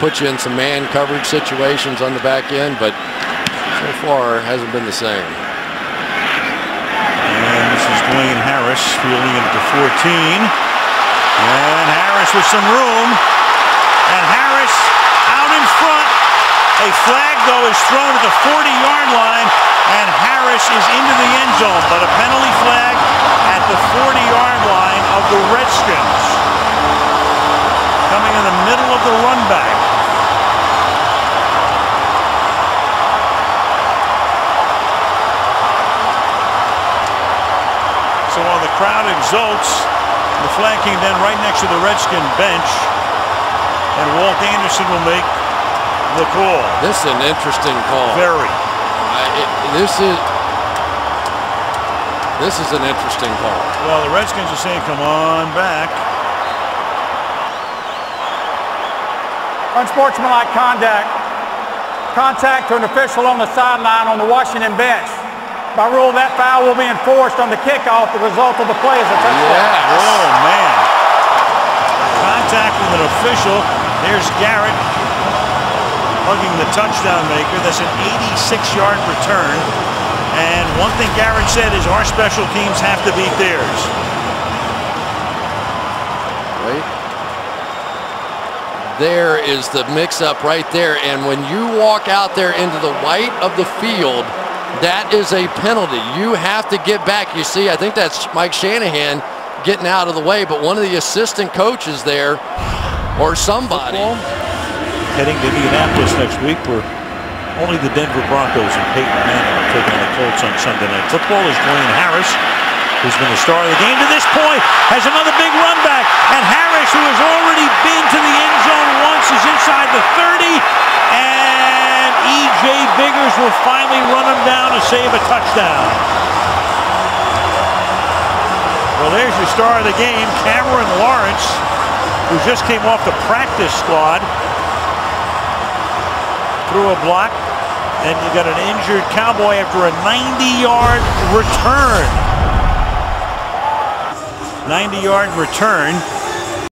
put you in some man coverage situations on the back end, but so far hasn't been the same. And this is Dwayne Harris fielding it the 14. And Harris with some room. And Harris out in front. A flag, though, is thrown at the 40-yard line, and Harris is into the end zone. But a penalty flag at the 40-yard line of the Redskins. Coming in the middle of the run back. So while the crowd exults, the flag came down right next to the Redskin bench, and Walt Anderson will make the call. This is an interesting call. Very. Uh, it, this is this is an interesting call. Well, the Redskins are saying, "Come on back." Unsportsmanlike conduct. Contact to an official on the sideline on the Washington bench. By rule, that foul will be enforced on the kickoff. The result of the play is a touchdown. Yes. Oh man! Contact with an official. There's Garrett hugging the touchdown maker. That's an 86-yard return. And one thing Garrett said is our special teams have to beat theirs. Right? There is the mix-up right there, and when you walk out there into the white of the field, that is a penalty. You have to get back. You see, I think that's Mike Shanahan getting out of the way, but one of the assistant coaches there, or somebody. Heading to Indianapolis next week where only the Denver Broncos and Peyton Manning are taking on the Colts on Sunday Night Football is Dwayne Harris, who's been the star of the game to this point, has another big run back. And Harris, who has already been to the end zone once, is inside the 30. And E.J. Biggers will finally run him down to save a touchdown. Well, there's your star of the game, Cameron Lawrence, who just came off the practice squad. Threw a block, and you got an injured Cowboy after a 90-yard return. 90-yard return.